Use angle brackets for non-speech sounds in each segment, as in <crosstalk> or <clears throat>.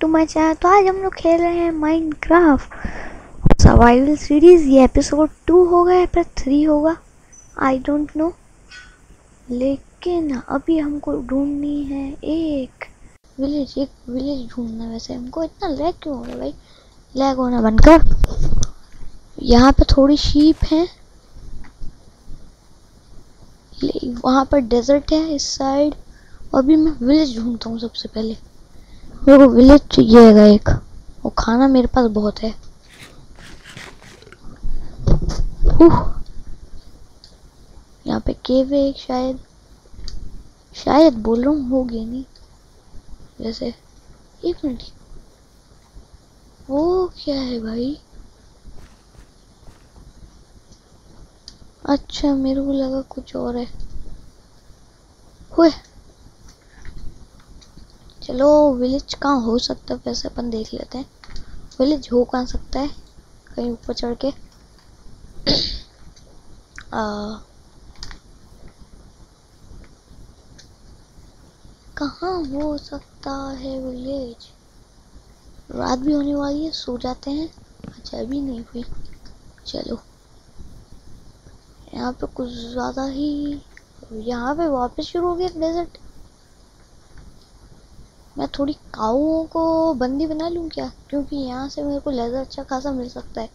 To my channel तो आज हम लोग खेल रहे हैं माइनक्राफ्ट सर्वाइवल सीरीज़ ये एपिसोड टू होगा या फिर थ्री होगा? आई डोंट नो लेकिन अभी हमको ढूंढनी है एक विलेज एक विलेज ढूंढना वैसे। हमको इतना लैग क्यों हो रहा भाई? लैग होना बनकर। यहाँ पे थोड़ी शीप है। वहाँ पर डेजर्ट है इस साइड अभी मैं विलेज ढूंढता हूँ सबसे पहले। मेरे को विलेज चाहिएगा एक। वो खाना मेरे पास बहुत है। यहाँ पे केव है शायद। शायद बोल रहा हूँ हो गया नहीं। जैसे, एक मिनट। वो क्या है भाई? अच्छा मेरे को लगा कुछ और है। हुए चलो विलेज कहाँ हो सकता है? वैसे अपन देख लेते हैं। विलेज हो कहाँ सकता है? कहीं ऊपर चढ़ के। <clears throat> कहाँ हो सकता है विलेज रात भी होने वाली है, सो जाते हैं। अच्छा अभी नहीं हुई। चलो। यहाँ पे कुछ ज़्यादा ही यहाँ पे वापस शुरू हो गया डेजर्ट मैं थोड़ी काउओं को बंदी बना लूँ क्या? क्योंकि यहाँ से मेरे को लेदर अच्छा खासा मिल सकता है।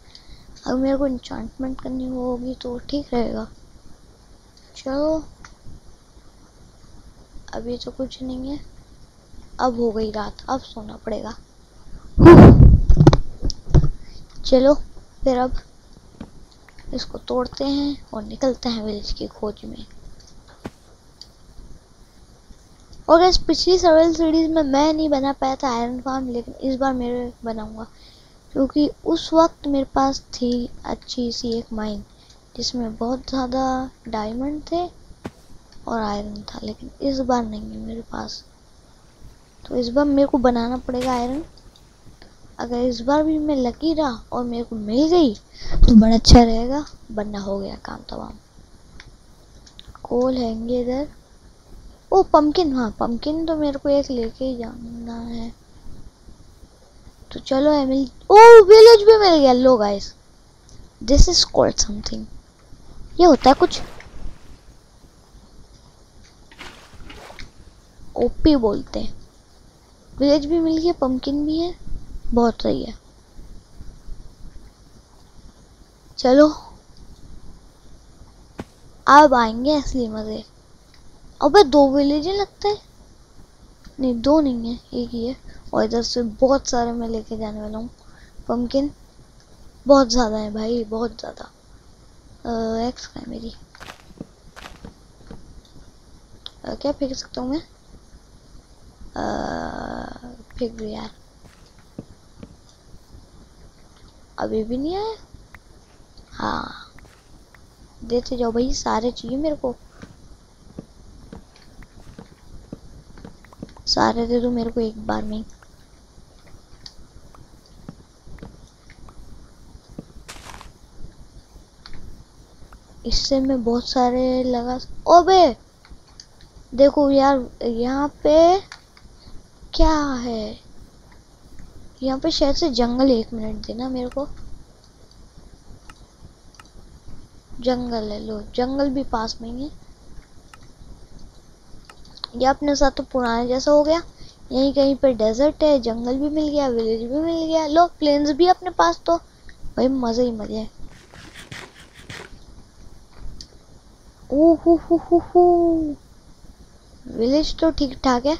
अगर मेरे को इंचांटमेंट करनी होगी तो ठीक रहेगा। चलो। अभी तो कुछ नहीं है। अब हो गई रात। अब सोना पड़ेगा। चलो, फिर अब इसको तोड़ते हैं और निकलते हैं विलेज की खोज में। और इस पिछली सर्वाइवल सीरीज़ में मैं नहीं बना पाया था आयरन फार्म लेकिन इस बार मेरे बनाऊँगा। क्योंकि उस वक्त मेरे पास थी अच्छी सी एक माइन जिसमें बहुत ज़्यादा डायमंड थे और आयरन था, लेकिन इस बार नहीं है मेरे पास। तो इस बार मेरे को बनाना पड़ेगा आयरन अगर इस बार भी मैं लकी रहा और मेरे को मिल गई तो बड़ा अच्छा रहेगा। बनना हो गया काम तमाम। कोल हैंगे इधर। ओ पम्पकिन हाँ पम्पकिन तो मेरे को एक लेके ही जाना है। तो चलो एमिल ओ विलेज भी मिल गया, लो guys this is called something ये होता है कुछ। ओपी बोलते हैं। विलेज भी मिल गया पम्पकिन भी है। बहुत सही है। चलो। अब आएँगे असली मज़े। अबे दो विलेज लगते हैं। नहीं दो नहीं है एक ही है। और इधर से बहुत सारे मैं लेके जाने वाला हूँ। पम्पकिन बहुत ज़्यादा है भाई बहुत ज़्यादा। एक्स का है मेरी। आ, क्या फेंक सकता हूँ मैं? फेंक दो यार। अभी भी नहीं आया? हाँ। देते जाओ भाई सारे चाहिए मेरे को। सारे दे दो मेरे को एक बार में इससे मैं बहुत सारे लगा ओबे! देखो यार, यहाँ पे क्या है? यहाँ पे शायद से जंगल एक मिनट देना मेरे को। जंगल है, लो, जंगल भी पास में ही है। ये अपने साथ तो पुराने जैसा हो गया। यहीं कहीं पर डेजर्ट है, जंगल भी मिल गया विलेज भी मिल गया। लो प्लेन्स भी अपने पास तो। भाई, मज़े ही मज़े है। विलेज तो ठीक ठाक है,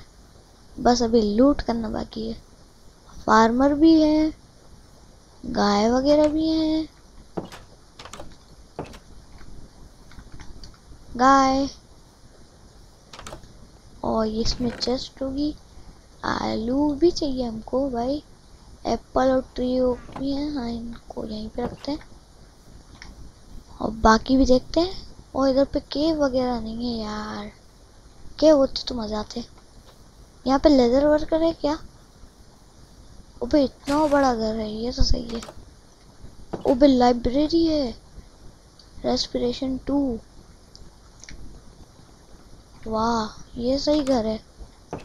बस अभी लूट करना बाकी है। फार्मर भी है, गाय वगैरह भी हैं। गाय। और इसमें चेस्ट होगी। आलू भी चाहिए हमको भाई। एप्पल और ट्री भी हैं। हाँ इनको यहीं पे रखते हैं। और बाकी भी देखते हैं। और इधर पे केव वगैरह नहीं है यार। केव होते तो मज़ा आते। यहाँ पे लेदर वर्कर है क्या? ओबे इतना बड़ा घर है। ये तो सही है। ओबे लाइब्रेरी है। रेस्पिरेशन टू वाह, ये सही घर है।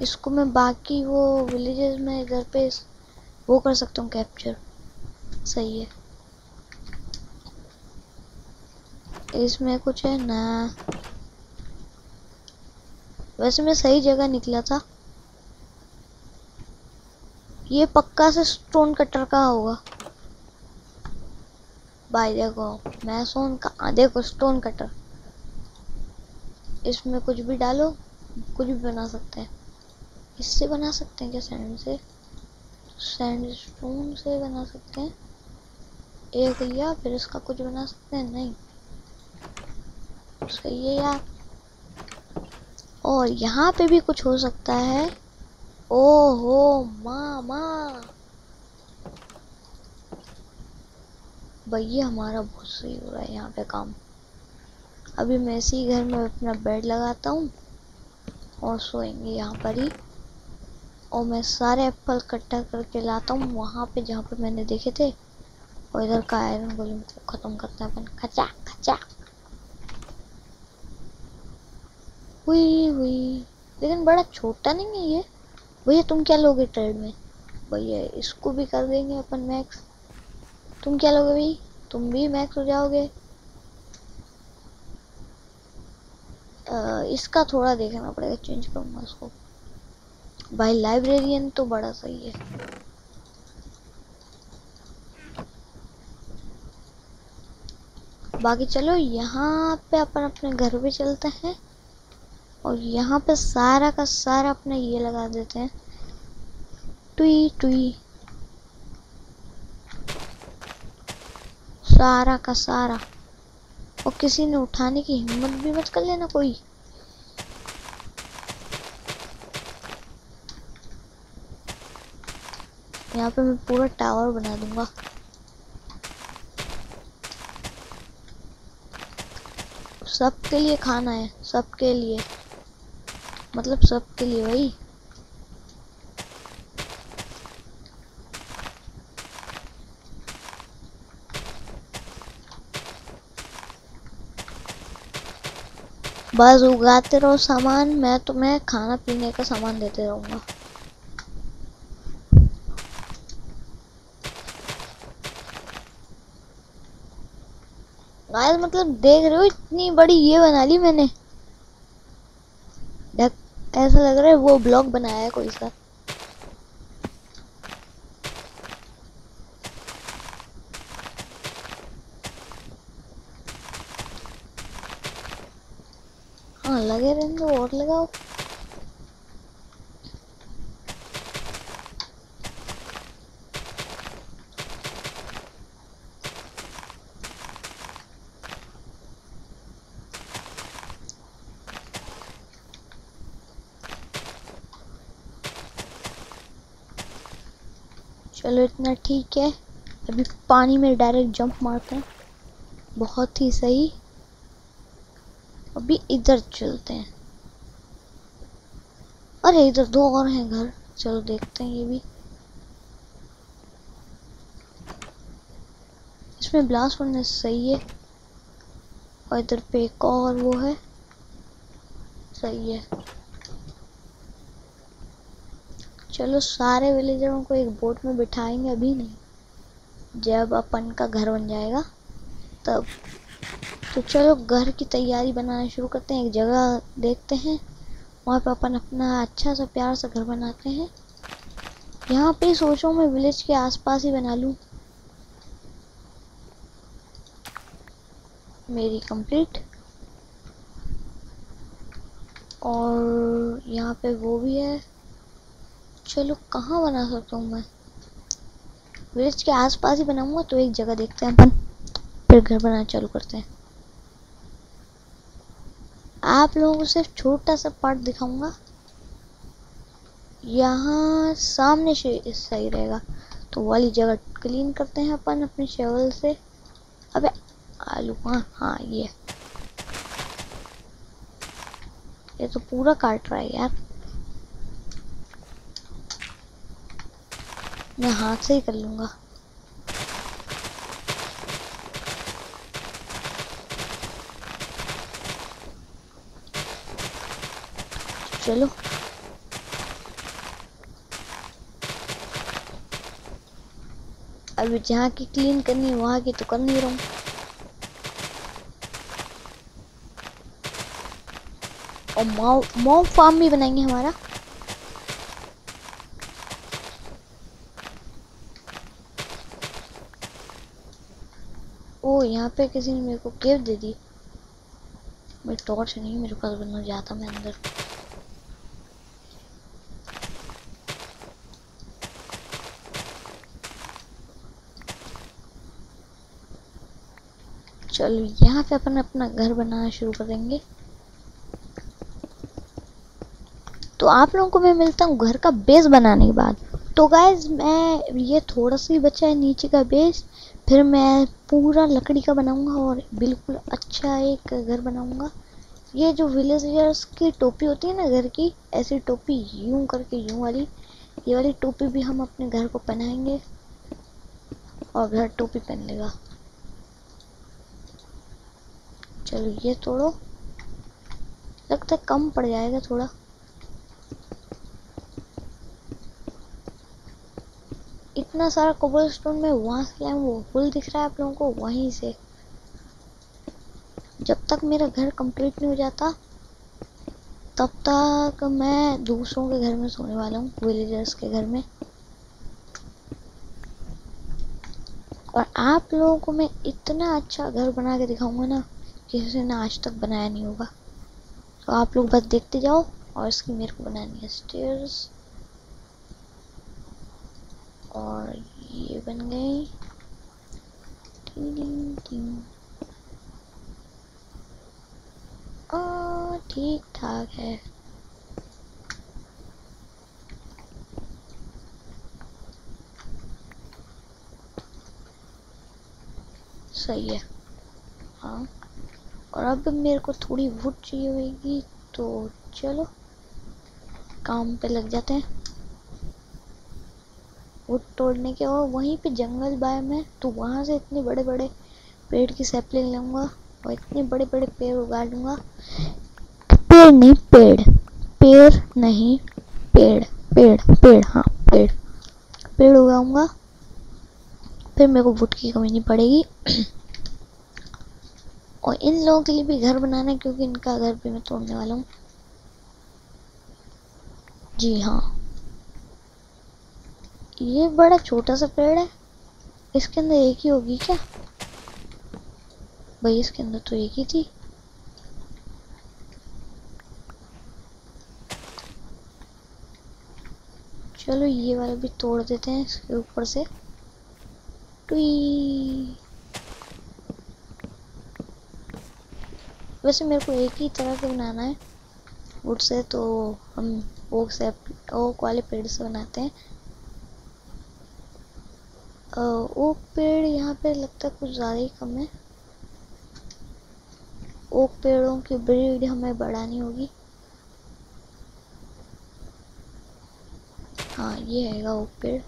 इसको मैं बाकी वो विलेजेस में घर पे वो कर सकता हूँ कैप्चर सही है। इसमें कुछ है? ना। वैसे मैं सही जगह निकला था। ये पक्का से स्टोन कटर का होगा। भाई देखो, मैं सोन का देखो स्टोन कटर इसमें कुछ भी डालो, कुछ भी बना सकते हैं। इससे बना सकते हैं क्या सैंड से? सैंड स्टोन से बना सकते हैं। एक लिया फिर इसका कुछ बना सकते हैं? नहीं। सही है यार और यहाँ पे भी कुछ हो सकता है। ओहो, मामा। भैया, हमारा बहुत सही हो रहा है यहाँ पे काम। अभी मैं इसी घर में अपना बेड लगाता हूँ और सोएँगे यहाँ पर ही। और मैं सारे एप्पल इकट्ठा करके लाता हूँ वहाँ पे जहाँ पे मैंने देखे थे। और इधर का आयरन गोलम को ख़त्म करते हैं अपन। खचा खचा। हुई हुई। लेकिन बड़ा छोटा नहीं है ये। भैया, तुम क्या लोगे ट्रेड में? भैया, इसको भी कर देंगे अपन मैक्स तुम क्या लोगे भाई तुम भी मैक्स हो जाओगे। इसका थोड़ा देखना पड़ेगा चेंज करूँगा इसको। भाई लाइब्रेरियन तो बड़ा सही है। बाकी चलो, यहाँ पे अपन अपने घर पे चलते हैं, और यहाँ पे सारा का सारा अपना ये लगा देते हैं। टुई टुई। सारा का सारा। और किसी ने उठाने की हिम्मत भी मत कर लेना कोई। यहाँ पे मैं पूरा टावर बना दूँगा। सबके लिए खाना है, सबके लिए। मतलब सबके लिए भाई बस उगाते रहो सामान, मैं तुम्हें खाना पीने का सामान देते रहूँगा। गाइस मतलब देख रहे हो, इतनी बड़ी ये बना ली मैंने। ऐसा लग रहा है वो ब्लॉक बनाया है कोई सा। हाँ लगे रहेंगे और लगाओ चलो इतना ठीक है। अभी पानी में डायरेक्ट जंप मारते हैं। बहुत ही सही। अभी इधर चलते हैं। अरे, इधर दो और हैं घर। चलो देखते हैं ये भी। इसमें ब्लास्ट होने सही है। और इधर पे एक और वो है। सही है। चलो सारे विलेजरों को एक बोट में बिठाएँगे, अभी नहीं। जब अपन का घर बन जाएगा, तब। तो चलो घर की तैयारी बनाना शुरू करते हैं, एक जगह देखते हैं। वहाँ पे अपन अपना अच्छा सा प्यार सा घर बनाते हैं। यहाँ पे सोचो मैं विलेज के आसपास ही बना लूँ। मेरी कंप्लीट और यहाँ पे वो भी है। चलो, कहाँ बना सकता हूँ मैं? विलेज के आसपास ही बनाऊँगा तो एक जगह देखते हैं अपन। फिर घर बनाना चालू करते हैं। आप लोगों को सिर्फ़ छोटा सा पार्ट दिखाऊँगा। यहाँ सामने से सही रहेगा। तो वाली जगह क्लीन करते हैं अपन अपने शेवल से। अबे, आलू हाँ हाँ ये। ये तो पूरा काट रहा है यार। मैं हाथ से ही कर लूँगा। चलो। अभी जहाँ की क्लीन करनी है, वहाँ की तो कर नहीं रहा हूँ। और मॉ मॉम फार्म भी बनाएँगे हमारा। यहाँ पे किसी ने मेरे को केव दे दी। मेरी टॉर्च नहीं, मेरे पास बनना जाता मैं अंदर। चलो, यहाँ पे अपन अपना घर बनाना शुरू करेंगे तो आप लोगों को मैं मिलता हूँ घर का बेस बनाने के बाद। तो गाइज़ मैं ये थोड़ा सा बचा है नीचे का बेस फिर मैं पूरा लकड़ी का बनाऊँगा और बिल्कुल अच्छा एक घर बनाऊँगा। ये जो विलेजर्स की टोपी होती है ना घर की, ऐसी टोपी, यूँ करके यूँ वाली, ये वाली टोपी भी हम अपने घर को पहनाएँगे और घर टोपी पहन लेगा। चलो ये तोड़ो। लगता है कम पड़ जाएगा थोड़ा। इतना सारा कोबल स्टोन में वहाँ से लाए वो फुल दिख रहा है आप लोगों को, वहीं से। जब तक मेरा घर कंप्लीट नहीं हो जाता, तब तक मैं दूसरों के घर में सोने वाला हूँ विलेजर्स के घर में। और आप लोगों को मैं इतना अच्छा घर बना के दिखाऊँगा ना किसी ने आज तक बनाया नहीं होगा। तो आप लोग बस देखते जाओ और इसकी मेरे को बनानी है स्टेयर्स और ये बन गई ठीक ठाक है सही है हाँ और अब मेरे को थोड़ी वुड चाहिए होगी तो चलो, काम पे लग जाते हैं। वुड तोड़ने के और वहीं पे जंगल बाय है तो वहाँ से इतने बड़े बड़े पेड़ की सैपलिंग लूँगा और इतने बड़े बड़े पेड़ उगा लूँगा पेड़ नहीं, पेड़। पेड़ नहीं, पेड़ पेड़ पेड़ हाँ पेड़। पेड़ उगाऊँगा, फिर मेरे को वुड की कमी नहीं पड़ेगी। <clears throat> और इन लोगों के लिए भी घर बनाना है, क्योंकि इनका घर भी मैं तोड़ने वाला हूँ। जी हाँ। ये बड़ा छोटा सा पेड़ है। इसके अंदर एक ही होगी क्या? भाई, इसके अंदर तो एक ही थी। चलो, ये वाला भी तोड़ देते हैं इसके ऊपर से। वैसे मेरे को एक ही तरह का बनाना है। वुड से तो हम ओक से ओक वाले पेड़ से बनाते हैं। ओक पेड़ यहाँ पे लगता कुछ ज़्यादा ही कम है। ओक पेड़ों की ब्रीड हमें बढ़ानी होगी। हाँ ये हैगा ओक पेड़।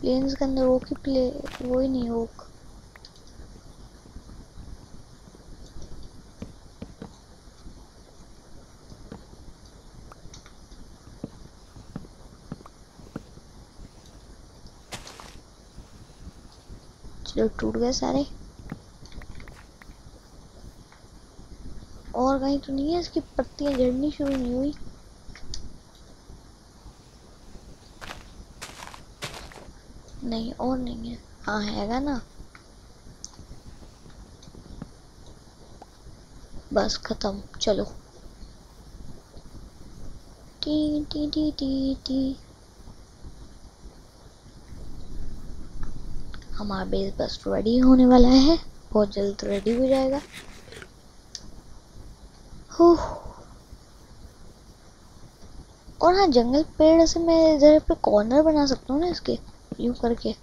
प्लेन्स के अंदर ओक ही प्ले वो ही नहीं ओक चलो टूट गए सारे। और कहीं तो नहीं है, इसकी पत्तियाँ झड़नी शुरू नहीं हुई। नहीं, और नहीं है। हाँ हैगा ना। बस खत्म, चलो। टी टी टी टी टी। हमारा बेस बस रेडी होने वाला है। बहुत जल्द रेडी हो जाएगा। और हाँ जंगल पेड़ से मैं इधर पे कॉर्नर बना सकता हूँ ना इसके, यूँ करके।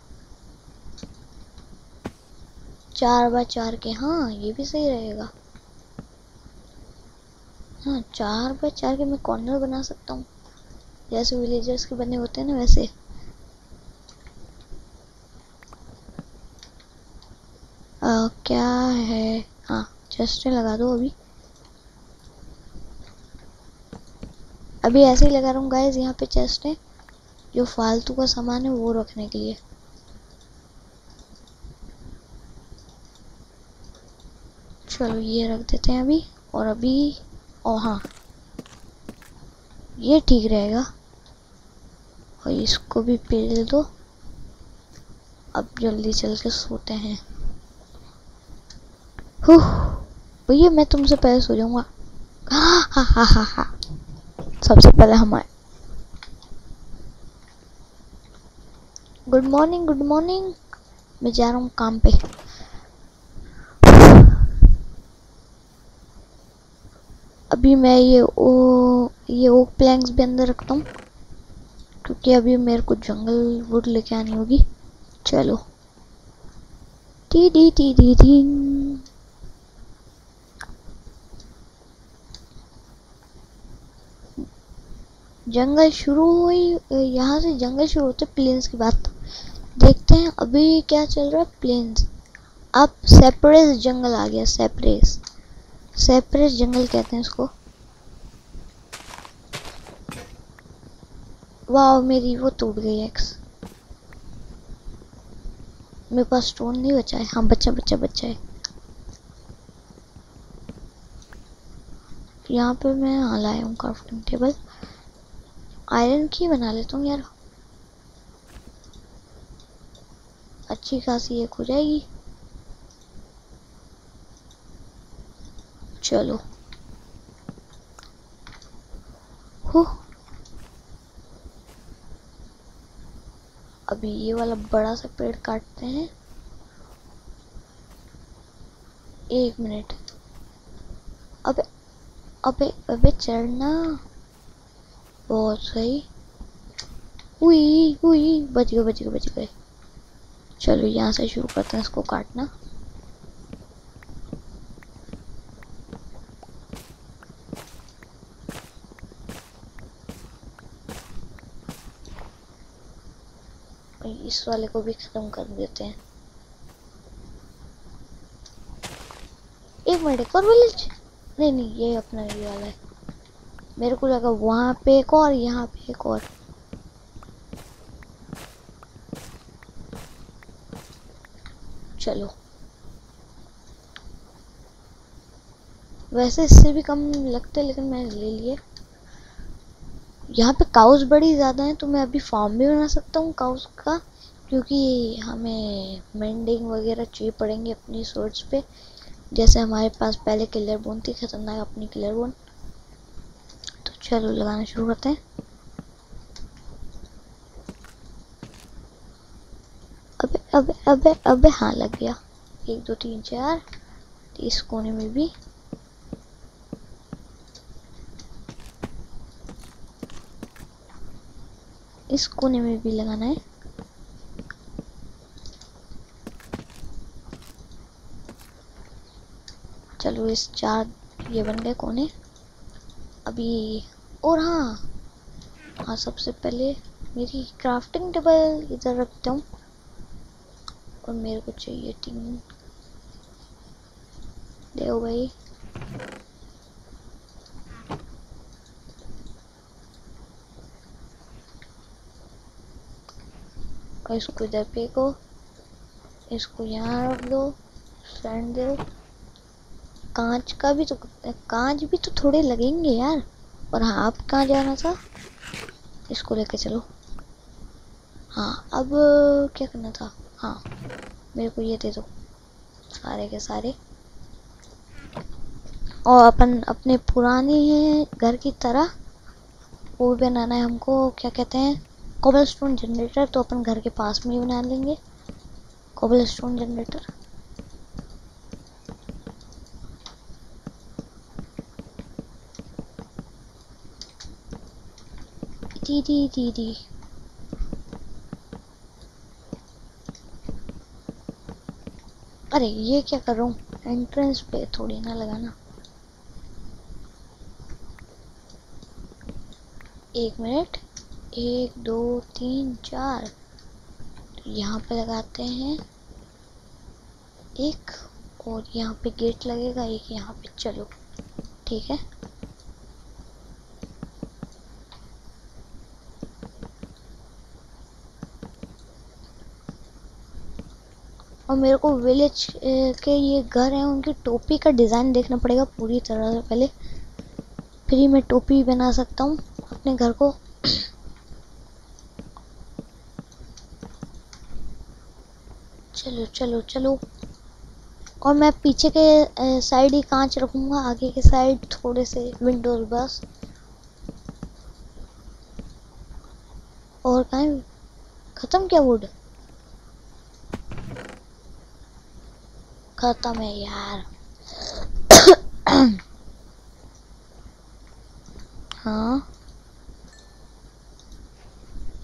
चार बाय चार के हाँ ये भी सही रहेगा। हाँ चार बाय चार के मैं कॉर्नर बना सकता हूँ। जैसे विलेजर्स के बने होते हैं ना वैसे आ, क्या है हाँ लगा दो अभी। अभी ऐसे ही लगा रहा हूँ गाइज़ यहाँ पे चेस्ट है। जो फालतू का सामान है, वो रखने के लिए। चलो, ये रख देते हैं अभी, और अभी ओ हाँ ये ठीक रहेगा। और इसको भी पेल दो अब जल्दी चल के सोते हैं। भैया, मैं तुमसे पहले सो जाऊँगा। हा हा हा हा। हा सबसे पहले हम आए। गुड मॉर्निंग गुड मॉर्निंग मैं जा रहा हूँ काम पे। अभी मैं ये ओ, ये ओक प्लैंक्स भी अंदर रखता हूँ, क्योंकि अभी मेरे को जंगल वुड लेके आनी होगी। चलो। टी डी टी डी टी। जंगल शुरू हुई यहाँ से जंगल शुरू होते प्लेन्स की बात। देखते हैं अभी क्या चल रहा है प्लेन्स अब सेपरेस जंगल आ गया सेपरेस सेपरेस जंगल कहते हैं इसको। वाह मेरी वो टूट गई एक्स मेरे पास स्टोन नहीं बचा है। हाँ बच्चा बच्चा बच्चा है। यहाँ पे मैं हाँ लाया हूँ क्राफ्टिंग टेबल आयरन की बना लेता हूँ यार। अच्छी खासी एक हो जाएगी। चलो। हो। अभी ये वाला बड़ा सा पेड़ काटते हैं। एक मिनट। अबे अबे अबे चढ़ना। बहुत सही। हुई हुई बच गए बच गए बच गए। चलो यहाँ से शुरू करते हैं इसको काटना। इस वाले को भी खत्म कर देते हैं। एक मिनट, एक और विलेज नहीं नहीं, ये अपना ये वाला है। मेरे को लगा वहाँ पे एक और, यहाँ पे एक और। चलो। वैसे इससे भी कम लगते, लेकिन मैंने ले लिए। यहाँ पे काउस बड़ी ज़्यादा हैं तो मैं अभी फार्म भी बना सकता हूँ काउस का, क्योंकि हमें मेंडिंग वगैरह चाहिए पड़ेंगे अपनी सोर्स पे। जैसे हमारे पास पहले किलर बोन थी, खतरनाक अपनी किलर बोन चलो लगाना शुरू करते हैं। अबे अबे अबे अबे हाँ लग गया। एक, दो, तीन, चार इस कोने में भी। इस कोने में भी लगाना है। चलो, इस चार, ये बन गए कोने। अभी और हाँ हाँ सबसे पहले मेरी क्राफ्टिंग टेबल इधर रखता हूँ। और मेरे को चाहिए टीम देव भाई। और इसको इधर फेंको। इसको यहाँ रख दो। कांच का भी तो कांच भी तो थोड़े लगेंगे यार। और हाँ आप कहाँ जाना था इसको लेके चलो। हाँ अब क्या करना था? हाँ मेरे को ये दे दो। सारे के सारे। और अपन अपने पुराने घर की तरह, वो भी बनाना है हमको, क्या कहते हैं कोबल स्टोन जनरेटर तो अपन घर के पास में ही बना लेंगे। कोबल स्टोन जनरेटर दीदी दीदी अरे ये क्या कर रहा हूँ एंट्रेंस पे थोड़ी ना लगाना एक मिनट एक दो तीन चार तो यहाँ पे लगाते हैं एक और यहाँ पे गेट लगेगा एक यहाँ पे चलो ठीक है और मेरे को विलेज के ये घर हैं, उनकी टोपी का डिज़ाइन देखना पड़ेगा पूरी तरह से पहले। फिर मैं टोपी बना सकता हूँ अपने घर को। चलो चलो चलो। और मैं पीछे के साइड ही कांच रखूँगा, आगे के साइड थोड़े से विंडोज़ बस। और कहीं, खत्म क्या वुड खत्म है यार हाँ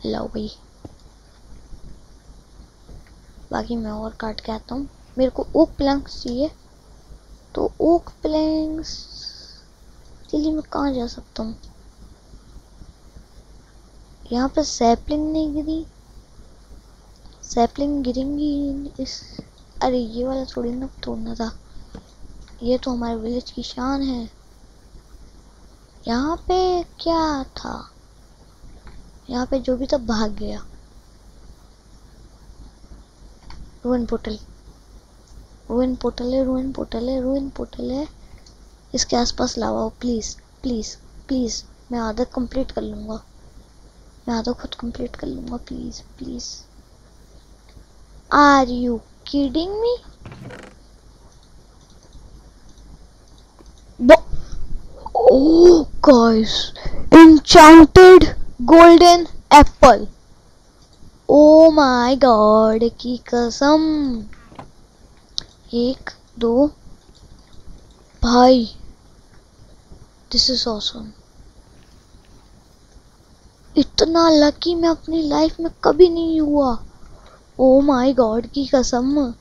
लो भाई बाकी मैं और काट के आता हूँ। मेरे को ओक प्लैंक्स चाहिए। तो ओक प्लैंक्स चलिए मैं कहाँ जा सकता हूँ? यहाँ पर सैपलिंग नहीं गिरी। सैपलिंग गिरेंगी इस अरे ये वाला थोड़ी ना तोड़ना था। ये तो हमारे विलेज की शान है। यहाँ पे क्या था? यहाँ पे जो भी था, भाग गया। रुइन पोर्टल रुइन पोर्टल है रुइन पोर्टल है रुइन पोर्टल है। इसके आसपास लावा प्लीज़ प्लीज़ प्लीज़ मैं आधा कंप्लीट कर लूँगा। मैं आधा खुद कंप्लीट कर लूँगा please please are you kidding me? But oh, guys, enchanted golden apple. Oh my god, की कसम एक दो भाई दिस इज़ ऑसम इतना लकी मैं अपनी लाइफ में कभी नहीं हुआ ओ माय गॉड की कसम।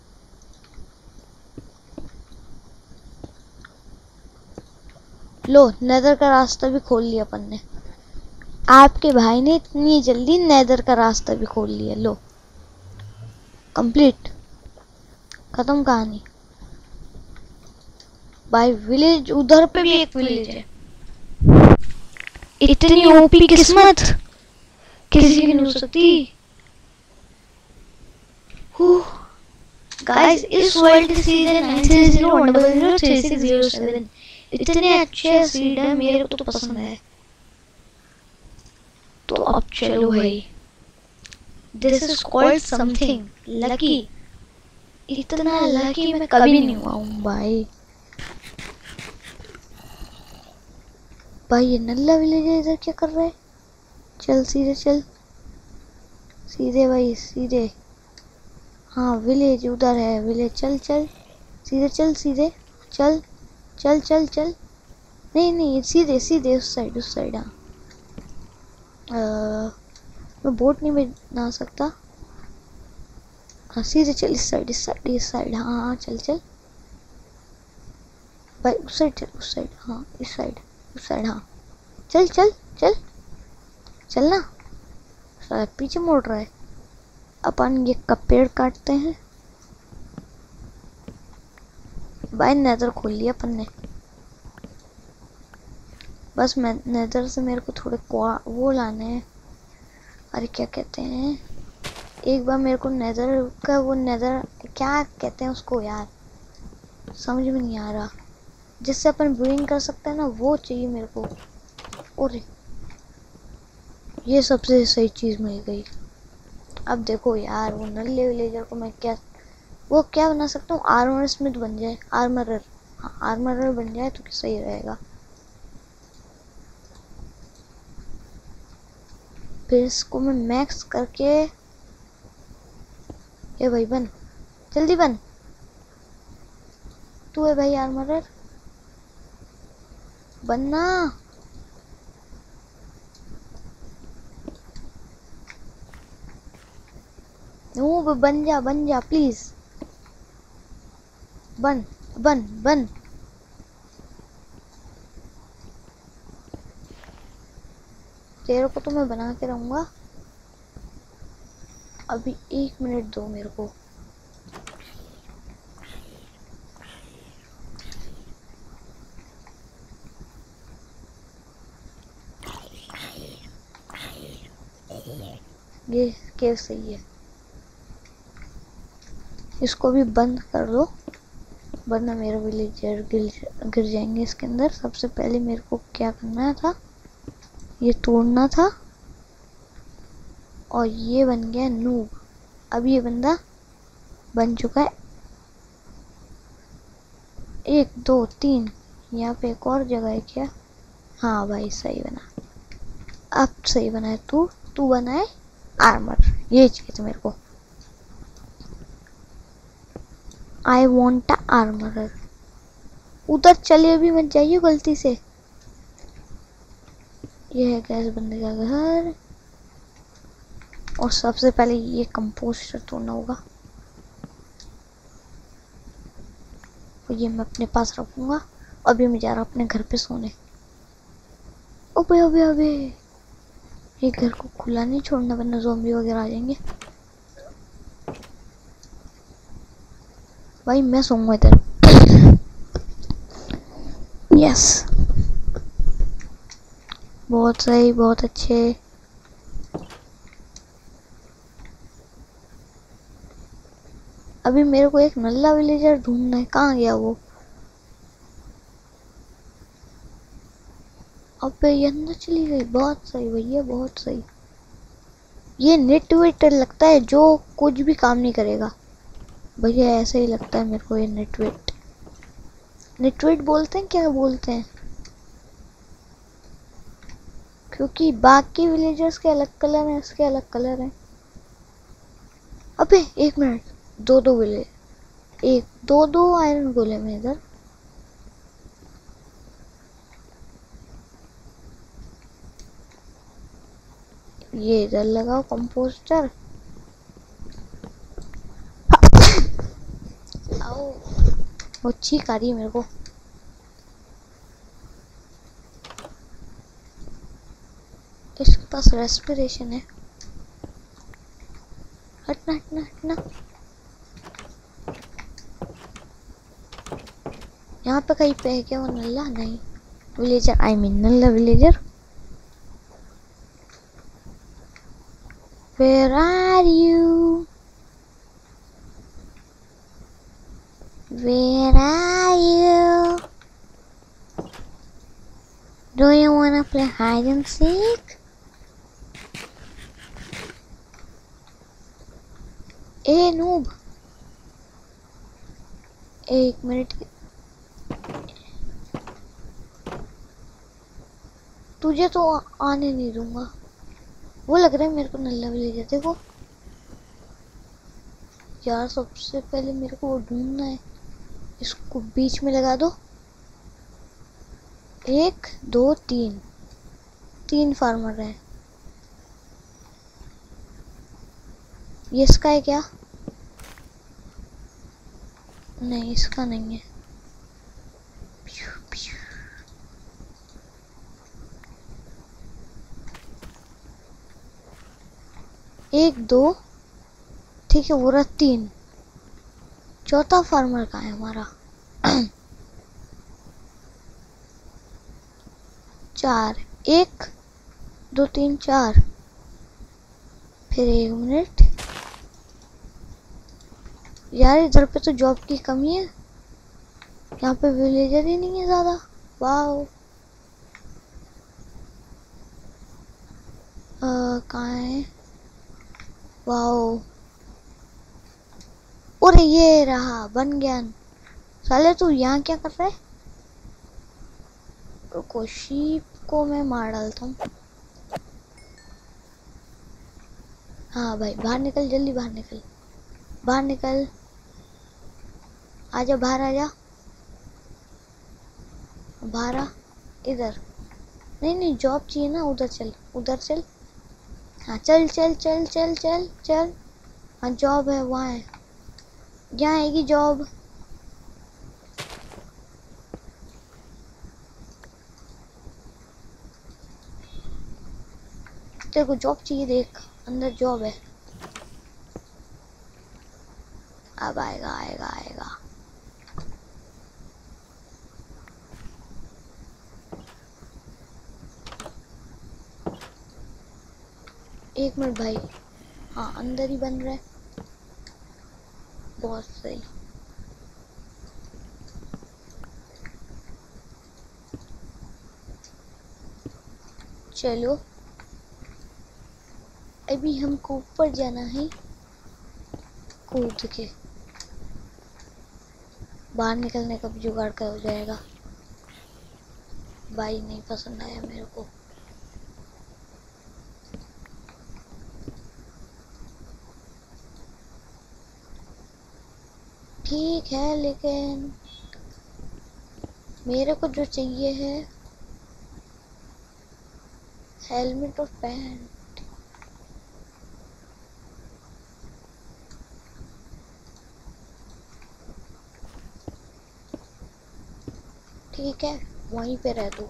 लो नेदर का रास्ता भी खोल लिया अपन ने। आपके भाई ने इतनी जल्दी नेदर का रास्ता भी खोल लिया, लो। कंप्लीट खत्म कहानी। भाई विलेज उधर पे भी एक विलेज है। इतनी ओपी किस्मत। किसी की नहीं हो सकती। गाइस इस वर्ल्ड के सीधे 9301003607 इतने अच्छे सीड है मेरे को तो पसंद है तो अब चलो भाई this is called something lucky इतना लकी मैं कभी नहीं हुआ हूँ, भाई। भाई, ये नल्ला विलेज इधर क्या कर रहा है? चल, सीधे चल। सीधे भाई, सीधे। हाँ विलेज उधर है विलेज चल चल। सीधे चल सीधे। चल चल चल चल। नहीं नहीं, सीधे सीधे उस साइड उस साइड हाँ। मैं बोट नहीं बना सकता। हाँ सीधे चल, इस साइड इस साइड इस साइड हाँ हाँ चल चल। भाई, उस साइड चल, उस साइड हाँ इस साइड उस साइड हाँ। चल चल चल। चलना। पीछे मोड़ रहा है। अपन ये कब पेड़ काटते हैं? भाई नेदर खोल लिया अपन ने। बस मैं नेदर से मेरे को थोड़े वो लाने हैं। अरे, क्या कहते हैं? एक बार मेरे को नेदर का वो नेदर क्या कहते हैं उसको यार? समझ में नहीं आ रहा। जिससे अपन ब्रूइंग कर सकते हैं ना, वो चाहिए मेरे को। और ये सबसे सही चीज़ मिल गई। अब देखो यार, वो नल्ले विलेजर को मैं क्या, वो क्या बना सकता हूँ? आर्मर स्मिथ बन जाए आर्मरर हाँ आर्मरर बन जाए तो सही रहेगा? फिर इसको मैं मैक्स करके ये भाई बन, जल्दी बन। तू है भाई आर्मरर बनना। बन जा बन जा प्लीज़ बन बन बन. तेरे को तो मैं बना के रहूँगा। अभी एक मिनट दो मेरे को। ये केव सही है। इसको भी बंद कर दो, वरना मेरा विलेजर गिर गिर जाएँगे इसके अंदर। सबसे पहले मेरे को क्या करना था? ये तोड़ना था और ये बन गया नूब अब ये बंदा बन चुका है। एक, दो, तीन, यहाँ पे एक और जगह है क्या? हाँ भाई, सही बना। अब सही बना है तू तू बना है आर्मर ये चाहिए था मेरे को। आई वॉन्ट अ आर्मर उधर चले भी मत जाइए गलती से। ये है गैस बंदे का घर। और सबसे पहले ये कंपोस्टर तोड़ना होगा। और ये मैं अपने पास रखूँगा। अभी मैं जा रहा अपने घर पे सोने। अबे अबे अबे। ये घर को खुला नहीं छोड़ना, वरना जोम्बी वगैरह आ जाएँगे। भाई मैं सोऊँगा इधर यस बहुत सही, बहुत अच्छे। अभी मेरे को एक नल्ला विलेजर ढूंढना है। कहाँ गया वो? अब ये अंदर चली गई। बहुत सही भैया, बहुत सही। ये नेट वेट लगता है जो कुछ भी काम नहीं करेगा। भैया, ऐसा ही लगता है मेरे को ये नेट वेट नेट बोलते हैं? क्या बोलते हैं? क्योंकि बाकी विलेजर्स के अलग कलर हैं इसके अलग कलर हैं। अबे, एक मिनट दो दो गोले एक, दो दो आयरन गोले में इधर। ये इधर लगाओ कंपोस्टर वो चीख आ रही है मेरे को। इसके पास रेस्पिरेशन है। हटना हटना हटना। यहाँ पे कहीं पे है क्या वो नल्ला? नहीं। Villager I mean Nalla villager Where are you? Where are you? Do you wanna play hide and seek? A noob एक मिनट तुझे तो आने नहीं दूँगा। वो लग रहा है मेरे को नल्ला भी ले जाते देखो। यार, सबसे पहले मेरे को वो ढूंढना है। इसको बीच में लगा दो। एक, दो, तीन। तीन फार्मर है। ये इसका है क्या? नहीं, इसका नहीं है। एक, दो, ठीक है, वो रहा तीन। चौथा फार्मर का है हमारा? चार। एक दो, तीन, चार। फिर एक मिनट। यार, इधर पे तो जॉब की कमी है। यहाँ पे विलेजर ही नहीं है ज़्यादा। वाह कहाँ है? वाओ और ये रहा, बन गया। साले, तू यहाँ क्या कर रहा है? रुको शीप को मैं मार डालता हूँ। हाँ भाई, बाहर निकल, जल्दी बाहर निकल। बाहर निकल। आजा, बाहर आजा। बाहर आ, इधर। नहीं नहीं जॉब चाहिए ना, उधर चल उधर चल। हाँ चल चल चल चल चल चल। हाँ जॉब है, वहाँ है। यहाँ आएगी जॉब तेरे को जॉब चाहिए, देख। अंदर जॉब है। अब आएगा आएगा आएगा। एक मिनट भाई। हाँ अंदर ही बन रहा है। बहुत सही। चलो। अभी हमको ऊपर जाना है। कूद के बाहर निकलने का भी जुगाड़ कर हो जाएगा। भाई नहीं पसंद आया मेरे को। ठीक है, लेकिन मेरे को जो चाहिए है, हेलमेट और पैंट। ठीक है, वहीं पे रह तू।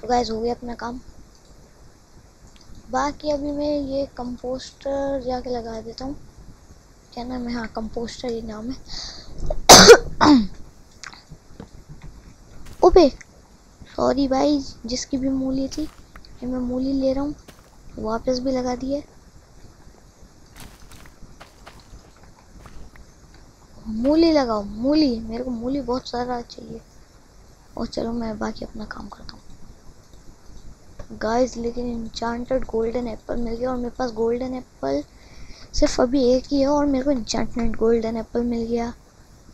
तो गैस हो गया अपना काम। बाकी अभी मैं ये कंपोस्टर जाके लगा देता हूँ। क्या नाम है? हाँ कंपोस्टर ही नाम है। ओपे सॉरी भाई, जिसकी भी मूली थी मैं मूली ले रहा हूँ, वापस भी लगा दिए मूली लगाओ, मूली। मेरे को मूली बहुत सारा चाहिए। और चलो मैं बाकी अपना काम करता हूँ। गाइस लेकिन इंचांटेड गोल्डन एप्पल मिल गया और मेरे पास गोल्डन एप्पल सिर्फ़ अभी एक ही है और मेरे को इंचांटेड गोल्डन एप्पल मिल गया।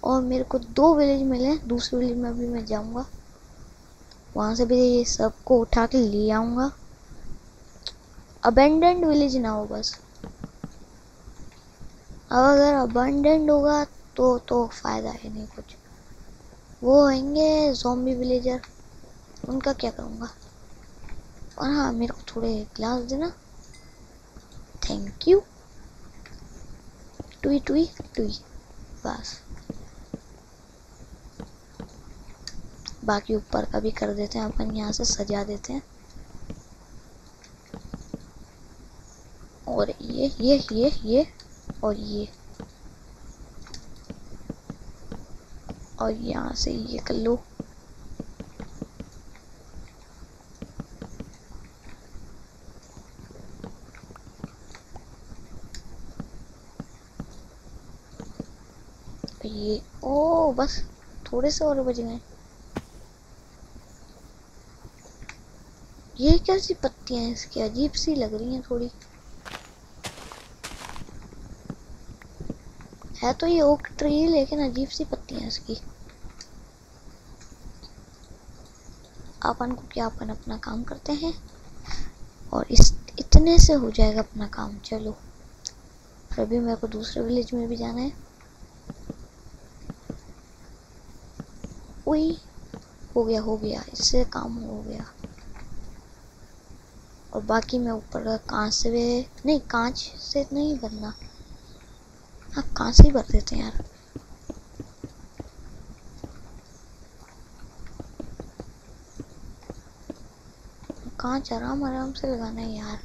और मेरे को दो विलेज मिले दूसरे विलेज में अभी मैं जाऊँगा। वहाँ से भी ये सबको उठा के ले आऊँगा। अबेंडेंट विलेज ना हो बस। अब अगर अबेंडेंट होगा तो तो फ़ायदा है नहीं कुछ। वो होंगे जॉम्बी विलेजर उनका क्या करूँगा? और हाँ मेरे को थोड़े ग्लास देना। थैंक यू टुई टुई टुई बस बाकी ऊपर का भी कर देते हैं, अपन यहाँ से सजा देते हैं। और ये ये ये ये, और ये। और यहाँ से ये कर लो। ये, ओ, बस, थोड़े से और बज गए। ये कैसी पत्तियाँ हैं? इसकी अजीब सी लग रही हैं थोड़ी। है तो ये ओक ट्री लेकिन अजीब सी पत्तियाँ इसकी। अपन को क्या अपन अपना काम करते हैं? और इस, इतने से हो जाएगा अपना काम, चलो। अभी मेरे को दूसरे विलेज में भी जाना है। उई, हो गया हो गया। इससे काम हो गया। और बाकी मैं ऊपर कांच से नहीं, कांच से नहीं भरना हाँ कांच से भर देते हैं यार। कांच आराम आराम से लगाना है यार।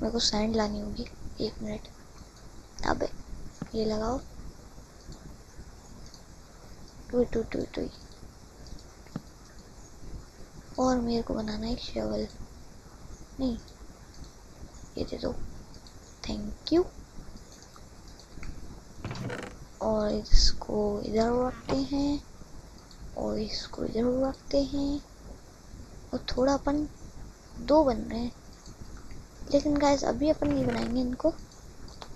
मेरे को सैंड लानी होगी, एक मिनट अबे, ये लगाओ। टू टू टू टू और मेरे को बनाना है शवल नहीं, ये दे दो। थैंक यू और इसको इधर रखते हैं और इसको इधर रखते हैं और थोड़ा अपन दो बन रहे हैं। लेकिन गाइस अभी अपन नहीं बनाएँगे इनको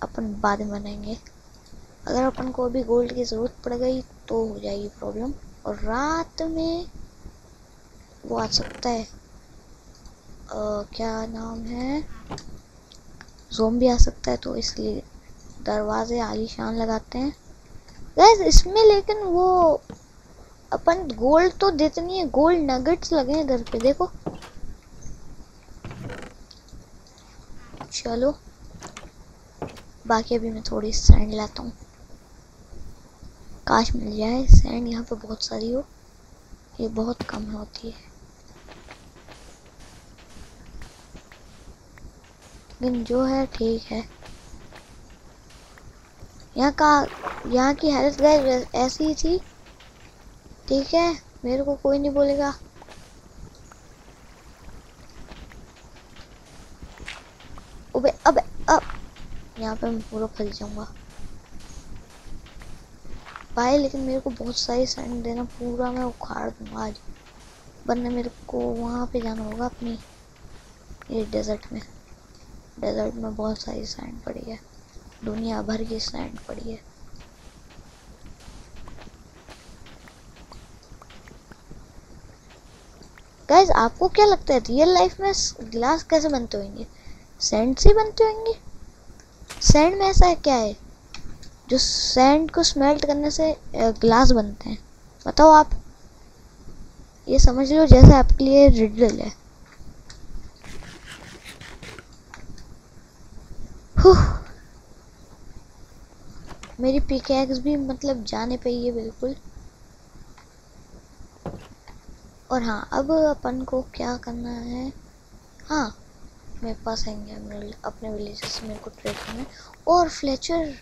अपन बाद में बनाएँगे। अगर अपन को अभी गोल्ड की ज़रूरत पड़ गई तो हो जाएगी प्रॉब्लम और रात में वो आ सकता है। आ, क्या नाम है? जोम भी आ सकता है तो इसलिए दरवाजे आलीशान लगाते हैं। गैस इसमें लेकिन वो अपन गोल्ड तो देते नहीं है गोल्ड नगेट्स लगे हैं इधर पे, देखो। चलो। बाकी अभी मैं थोड़ी सैंड लाता हूँ। काश मिल जाए सैंड यहाँ पे बहुत सारी हो। ये बहुत कम होती है। लेकिन जो है, ठीक है। यहाँ का, यहाँ की हेल्थ गैस ऐसी ही थी। ठीक है, मेरे को कोई नहीं बोलेगा। अबे अबे अब यहाँ पे मैं पूरा फंस जाऊँगा। भाई, लेकिन मेरे को बहुत सारी सैंड देना, पूरा मैं उखाड़ दूँगा आज। वरना मेरे को वहाँ पे जाना होगा अपनी, ये डेजर्ट में। डेजर्ट में बहुत सारी सैंड पड़ी है। दुनिया भर की सैंड पड़ी है। गाइज़ आपको क्या लगता है? रियल लाइफ में ग्लास कैसे बनते होंगे? सैंड से बनते होंगे? सैंड में ऐसा है क्या है? जो सैंड को स्मेल्ट करने से ग्लास बनते हैं। बताओ आप। ये समझ लो जैसे आपके लिए रिडल है। मेरी पिकैक्स भी मतलब जाने पे ही है बिल्कुल। और हाँ अब अपन को क्या करना है? हाँ मेरे पास आएँगे अपने विलेज से मेरे को ट्रेड करना। है और फ्लेचर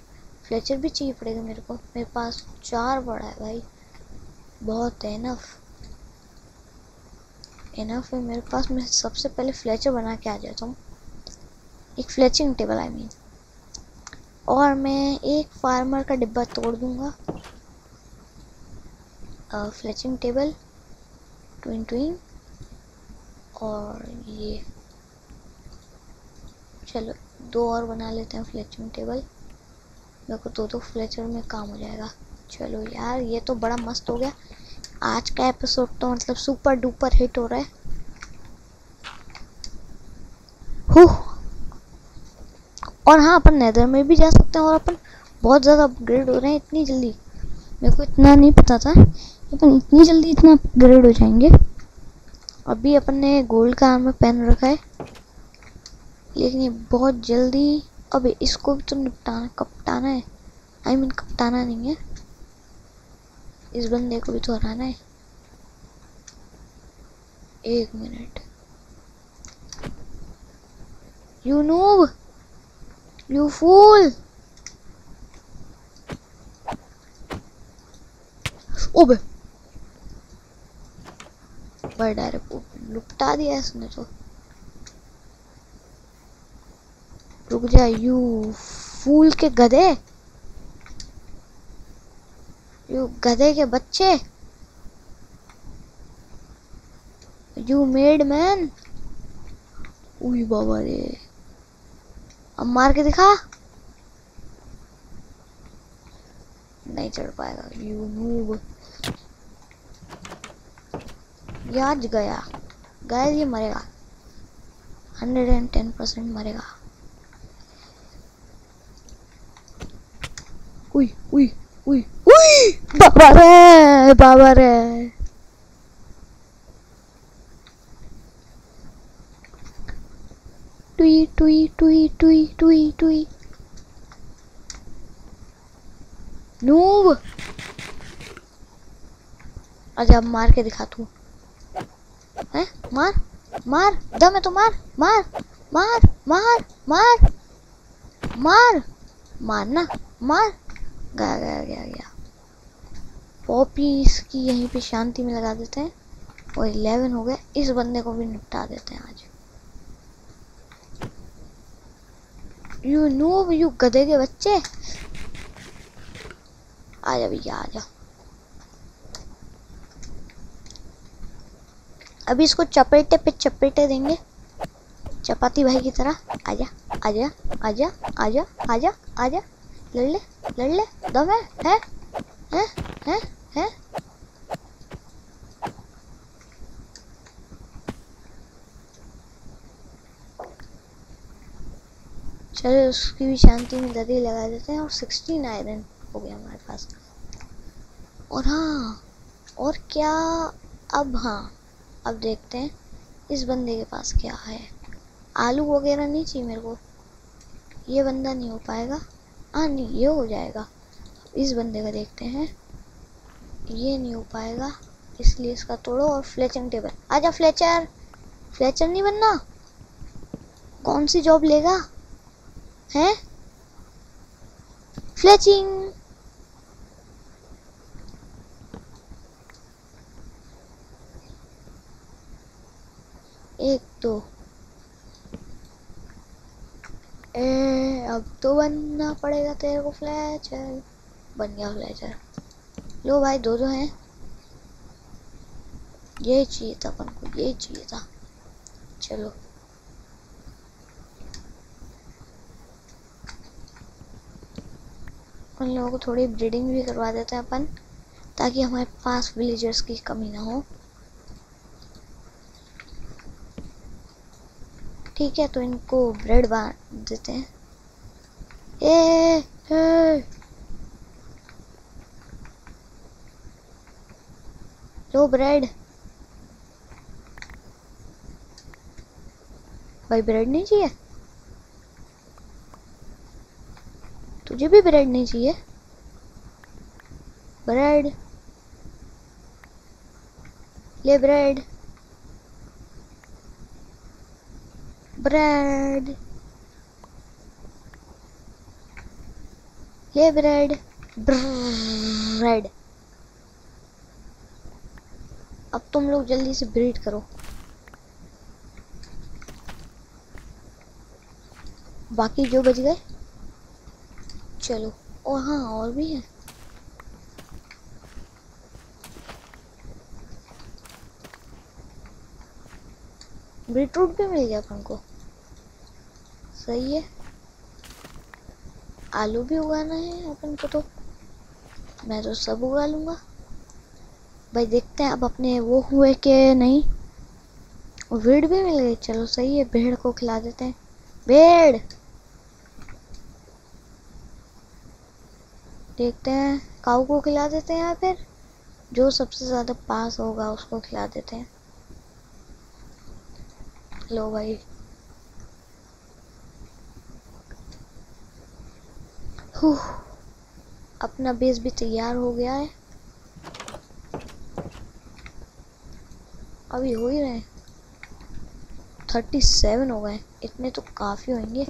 फ्लेचर भी चाहिए पड़ेगा मेरे को। मेरे पास चार बड़ा है भाई। बहुत है इनफ इनफ है मेरे पास। मैं सबसे पहले फ्लेचर बना के आ जाता हूँ। एक फ्लेचिंग टेबल आई मीन और मैं एक फार्मर का डिब्बा तोड़ दूँगा। फ्लेचिंग टेबल ट्विन ट्विन और ये। चलो, दो और बना लेते हैं फ्लेचिंग टेबल मेरे को दो दो फ्लेचर में काम हो जाएगा। चलो यार, ये तो बड़ा मस्त हो गया। आज का एपिसोड तो मतलब सुपर डुपर हिट हो रहा है। और हाँ अपन नैदर में भी जा सकते हैं और अपन बहुत ज़्यादा अपग्रेड हो रहे हैं इतनी जल्दी। मेरे को इतना नहीं पता था अपन इतनी जल्दी इतना अपग्रेड हो जाएँगे। अभी अपन ने गोल्ड का आर्मर पहन रखा है। लेकिन ये बहुत जल्दी अब इसको भी तो निपटाना कपटाना है। आई I मीन mean, कपटाना नहीं है। इस बंदे को भी तो हराना है। एक minute. You noob you fool ओबे। भाई डायरेक्ट लुपटा दिया इसने तो। रुक जा यू फूल के गधे। यू गधे के बच्चे। यू मेड मैन उई बाबा रे। अब मार के दिखा। नहीं चढ़ पाएगा। यू नूब ये आज गया। गया ये मरेगा। हंड्रेड एंड टेन परसेंट मरेगा। उई उई उई उई। बाबा रे बाबा रे टुई टुई टुई टुई टुई टुई नूब अच्छा मार के दिखा तू हैं? मार? मार? दम है तो मार। मार! मार! मार! मार! मार! मारना मार! गया गया गया गया। पॉपीज की यहीं पे शांति में लगा देते हैं। और इलेवन हो गए इस बंदे को भी निपटा देते हैं आज। यू नूब यू गधे के बच्चे। आजा भैया आजा अभी इसको चपेटे पे चपेटे देंगे। चपाती भाई की तरह। आजा आजा आजा आजा आजा आजा लड़ ले लड़ ले। दम है है है है है चलो उसकी भी शांति में दरी लगा देते हैं और सिक्सटीन आयरन हो गया हमारे पास। और हाँ और क्या अब हाँ अब देखते हैं इस बंदे के पास क्या है। आलू वगैरह नहीं चाहिए मेरे को। ये बंदा नहीं हो पाएगा। हाँ नहीं, ये हो जाएगा। इस बंदे का देखते हैं। ये नहीं हो पाएगा, इसलिए इसका तोड़ो और फ्लेचिंग टेबल आजा फ्लेचर फ्लेचर नहीं बनना? कौन सी जॉब लेगा? हैं? फ्लेचिंग एक दो ए, अब तो बनना पड़ेगा तेरे को फ्लैचर बन गया फ्लैचर लो भाई, दो दो हैं। ये चाहिए था अपन को, ये चाहिए था। चलो। उन लोगों को थोड़ी ब्रीडिंग भी करवा देते हैं अपन ताकि हमारे पास विलेजर्स की कमी ना हो। ठीक है तो इनको ब्रेड बांट देते हैं। ए, ए लो ब्रेड भाई ब्रेड नहीं चाहिए? तुझे भी ब्रेड नहीं चाहिए। ब्रेड ले ब्रेड ब्रेड ले ब्रेड ब्रेड अब तुम लोग जल्दी से ब्रीड करो। बाकी जो बच गए चलो। और हाँ और भी है। बीटरूट भी मिल गया अपन को सही है। आलू भी उगाना है अपन को तो। मैं तो सब उगा लूँगा। भाई देखते हैं अब अपने वो हुए कि नहीं। भेड़ भी मिल गई। चलो सही है, भेड़ को खिला देते हैं। भेड़! देखते हैं। काऊ को खिला देते हैं या फिर जो सबसे ज़्यादा पास होगा उसको खिला देते हैं। लो भाई। अपना बेस भी तैयार हो गया है। अभी हो ही रहे थर्टी सेवन हो गए इतने तो काफ़ी होंगे।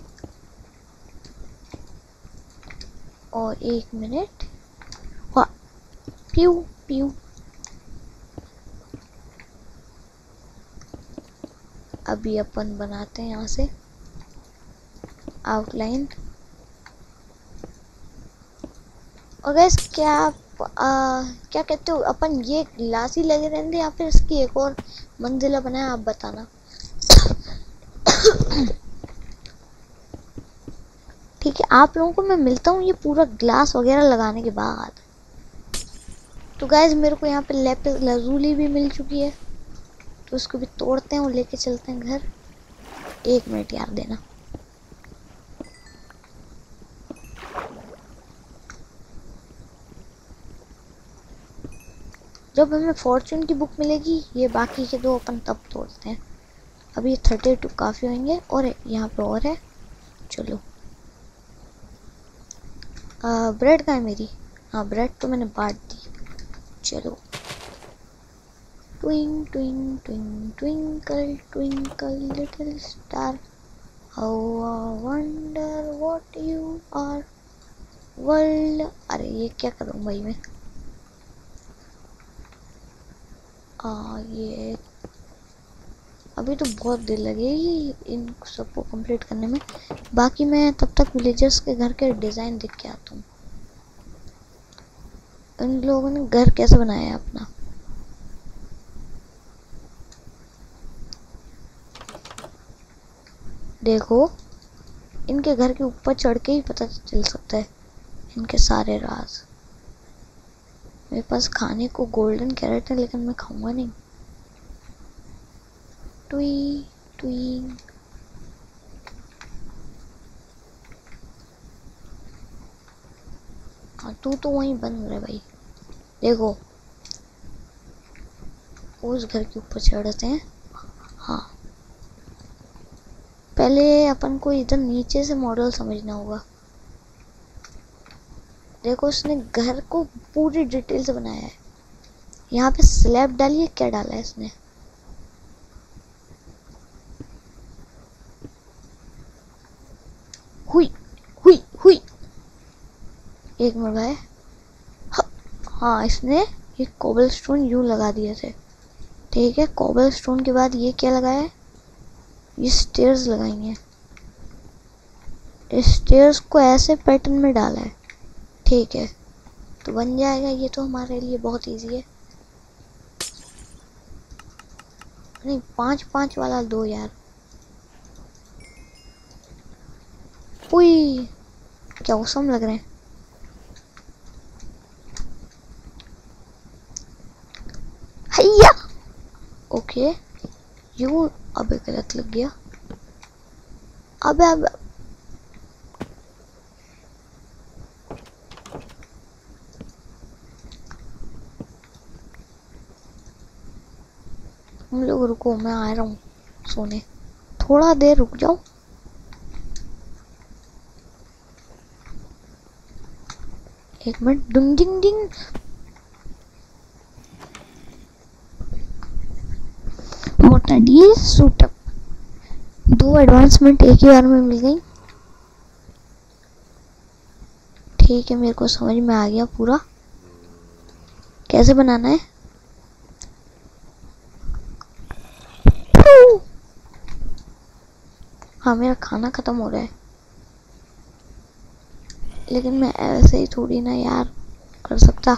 और एक मिनट। प्यू प्यू। अभी अपन बनाते हैं यहाँ से। आउटलाइन और गैस क्या आप क्या कहते हो? अपन ये ग्लास ही लगे रहेंगे या फिर इसकी एक और मंजिला बनाए, आप बताना। है आप लोगों को मैं मिलता हूँ ये पूरा ग्लास वगैरह लगाने के बाद। तो गाइज़ मेरे को यहाँ पे लेपिस लजूली भी मिल चुकी है। तो उसको भी तोड़ते हैं और लेके चलते हैं घर। एक मिनट यार, देना। जब हमें फॉर्चून की बुक मिलेगी, ये बाकी के दो अपन तब तोड़ते हैं। अभी थर्टी टू काफ़ी होंगे और यहाँ पे और है। चलो। ब्रेड का है मेरी? हाँ ब्रेड तो मैंने बांट दी। चलो। ट्विंग ट्विंग ट्विंग twinkle twinkle little star how wonder what you are world अरे ये क्या करूँ भाई मैं? आ, ये अभी तो बहुत देर लगेगी इन सबको कंप्लीट करने में। बाकी मैं तब तक विलेजर्स के घर के डिज़ाइन देख के आता हूँ। इन लोगों ने घर कैसे बनाया है अपना? देखो, इनके घर के ऊपर चढ़ के ही पता चल सकता है, इनके सारे राज। मेरे पास खाने को गोल्डन कैरेट है, लेकिन मैं खाऊँगा नहीं। ट्वी हाँ तू तो वहीं बंद रहे भाई। देखो, उस घर के ऊपर चढ़ते हैं। हाँ। पहले अपन को इधर नीचे से मॉडल समझना होगा। देखो, उसने घर को पूरी डिटेल से बनाया है। यहाँ पे स्लैब डाली है, क्या डाला है इसने? हुई हुई हुई। एक मिनट भाई। हाँ इसने ये कोबल स्टोन यूँ लगा दिए थे। ठीक है कोबल स्टोन के बाद ये क्या लगाया है? ये स्टेयर्स लगाई हैं। स्टेयर्स को ऐसे पैटर्न में डाला है। ठीक है तो बन जाएगा। ये तो हमारे लिए बहुत इजी है। नहीं पाँच पाँच वाला दो यार। उई क्या औसम लग रहे हैं हैया ओके यू अबे गलत लग गया अबे अबे हम लोग रुको मैं आ रहा हूँ सोने थोड़ा देर रुक जाओ एक minute ding ding ding What are these? Suit up. दो एडवांसमेंट एक ही बार में मिल गई ठीक है, मेरे को समझ में आ गया पूरा कैसे बनाना है हाँ मेरा खाना खत्म हो रहा है लेकिन मैं ऐसे ही थोड़ी ना यार कर सकता।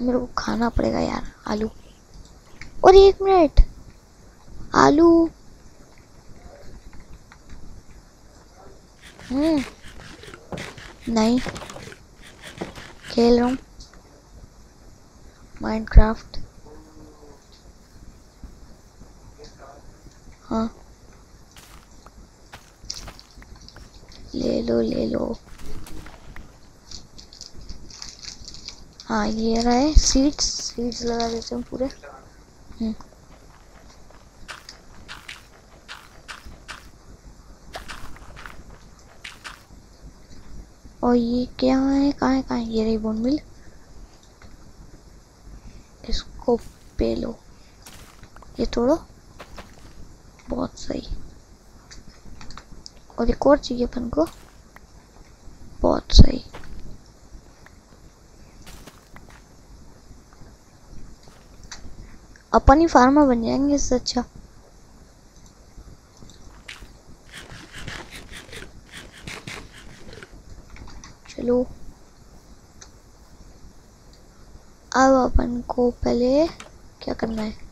मेरे को खाना पड़ेगा यार, आलू। और एक मिनट, आलू। हम्म नहीं, खेल रहा हूँ। माइनक्राफ्ट हाँ ले, लो ले। हाँ ये रहा है सीड्स सीड्स लगा देते हैं पूरे। हम्म। और ये क्या है, कहाँ है, कहाँ ये रही बोन मिल इसको पे लो ये तोड़ो। बहुत सही। और एक और चाहिए अपन को। बहुत सही अपन ही फार्मर बन जाएँगे इससे अच्छा। चलो। अब अपन को पहले क्या करना है?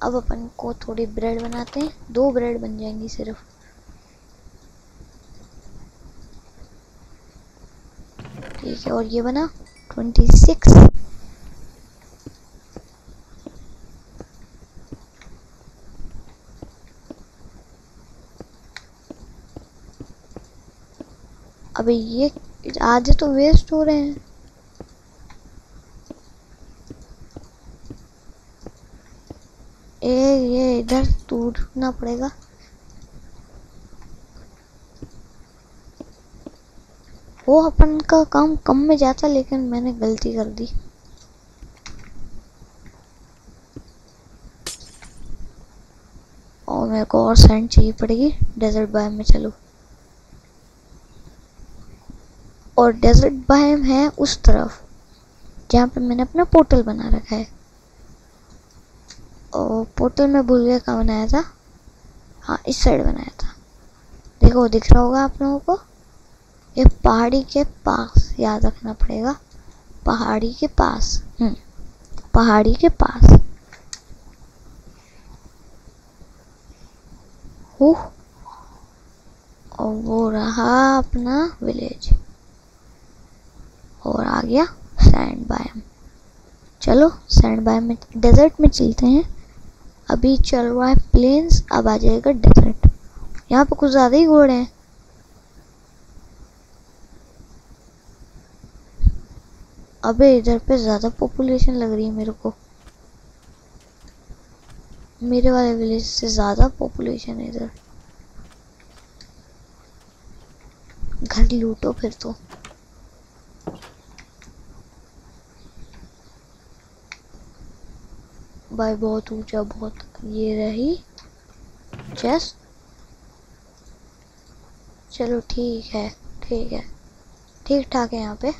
अब अपन को थोड़ी ब्रेड बनाते हैं। दो ब्रेड बन जाएँगी सिर्फ़। ठीक है, और ये बना ट्वेंटी सिक्स अबे ये आधे तो वेस्ट हो रहे हैं। ए ये इधर टूटना पड़ेगा। वो अपन का काम कम में जाता लेकिन मैंने गलती कर दी। और मेरे को और सैंड चाहिए पड़ेगी। डेजर्ट बाय में चलो। और डेजर्ट बायम है उस तरफ़, जहाँ पे मैंने अपना पोर्टल बना रखा है। और पोर्टल में भूल गया कहाँ बनाया था? हाँ इस साइड बनाया था। देखो, दिख रहा होगा आप लोगों को? ये पहाड़ी के पास, याद रखना पड़ेगा। पहाड़ी के पास हम्म पहाड़ी के पास। ओह, और वो रहा अपना विलेज। और आ गया सैंड बायम। चलो, सैंड बायम में, डेजर्ट में चलते हैं। अभी चल रहा है प्लेन्स अब आ जाएगा डेजर्ट यहाँ पे कुछ ज़्यादा ही घोड़े हैं। अबे, इधर पे ज़्यादा पॉपुलेशन लग रही है मेरे को। मेरे वाले विलेज से ज़्यादा पॉपुलेशन है इधर। घर लूटो फिर तो। भाई बहुत ऊँचा, बहुत ये रही। चेस चलो ठीक है ठीक है। ठीक ठाक है यहाँ पे।